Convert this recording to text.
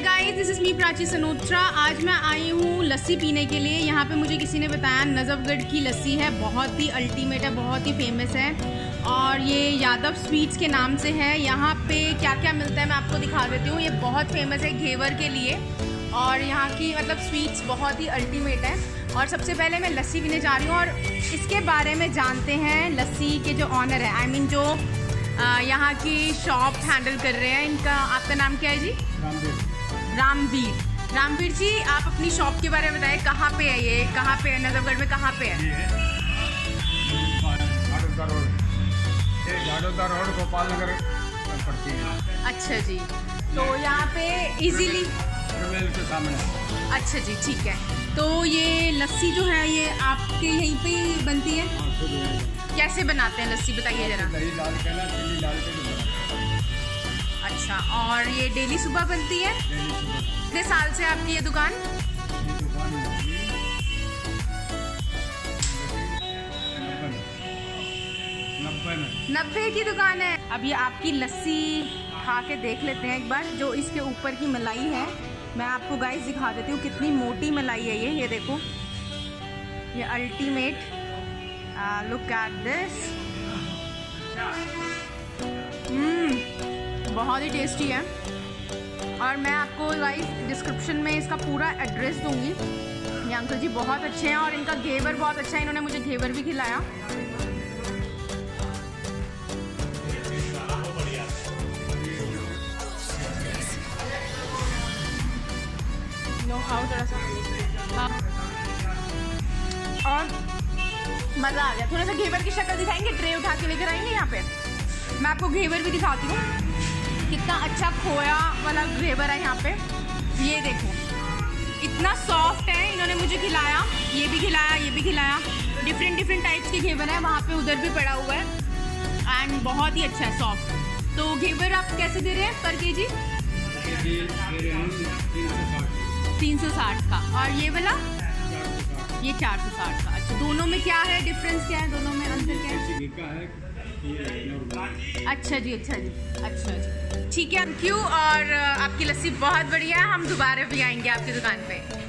Guys this is me Prachi Sanotra. आज मैं आई हूँ लस्सी पीने के लिए. यहाँ पे मुझे किसी ने बताया नजफगढ़ की लस्सी है. बहुत ही अल्टीमेट है बहुत ही फ़ेमस है. और ये यादव स्वीट्स के नाम से है. यहाँ पे क्या क्या मिलता है मैं आपको दिखा देती हूँ. ये बहुत फ़ेमस है घेवर के लिए. और यहाँ की मतलब स्वीट्स बहुत ही अल्टीमेट है. और सबसे पहले मैं लस्सी पीने जा रही हूँ और इसके बारे में जानते हैं लस्सी के जो ऑनर है. आई I मीन mean, जो यहाँ की शॉप हैंडल कर रहे हैं. इनका आपका नाम क्या है जी? रामवीर। रामवीर जी आप अपनी शॉप के बारे में बताएँ कहाँ पे है ये? कहाँ पे है? नजफगढ़ में कहाँ पे है? रोड। गोपाल नगर पड़ती है। अच्छा जी। तो यहाँ पे इजीली के सामने। अच्छा जी ठीक है। तो ये लस्सी जो है ये आपके यहीं पे बनती है? हाँ, कैसे बनाते हैं लस्सी? बताइए जरा। दही डाल के ना चीनी डाल के अच्छा और ये डेली सुबह बनती है? कितने साल से आपकी ये दुकान? नब्बे की दुकान है। अब ये आपकी लस्सी खा के देख लेते हैं एक बार जो इसके ऊपर की मलाई है। मैं आपको गाइस दिखा देती हूँ कितनी मोटी मलाई है ये ये देखो। ये अल्टीमेट लुक एट दिस बहुत ही टेस्टी है। और मैं आपको गाइस डिस्क्रिप्शन में इसका पूरा एड्रेस दूँगी। ये अंकल जी बहुत अच्छे हैं और इनका घेवर बहुत अच्छा है। इन्होंने मुझे घेवर भी खिलाया। हाँ। और मज़ा आ गया। थोड़ा सा घेवर की शक्ल दिखाएँगे? ट्रे उठा के लेकर आएँगे यहाँ पे। मैं आपको घेवर भी दिखाती हूँ। कितना अच्छा खोया वाला घेवर है यहाँ पे। ये देखो। इतना सॉफ्ट है इन्होंने मुझे खिलाया। ये भी खिलाया ये भी खिलाया। डिफरेंट डिफरेंट टाइप्स के घेवर है वहाँ पे उधर भी पड़ा हुआ है। एंड बहुत ही अच्छा है सॉफ्ट तो घेवर आप कैसे दे रहे हैं पर के जी तीन सौ साठ का। और ये वाला? ये चार सौ साठ का। अच्छा दोनों में क्या है? डिफरेंस क्या है? दोनों में अंतर क्या है? अच्छा जी अच्छा जी अच्छा जी। ठीक है, थैंक यू और आपकी लस्सी बहुत बढ़िया है। हम दोबारा भी आएँगे आपकी दुकान पे।